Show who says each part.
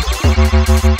Speaker 1: Thank you.